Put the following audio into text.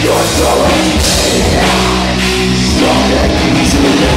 You're so easy. Not that easy.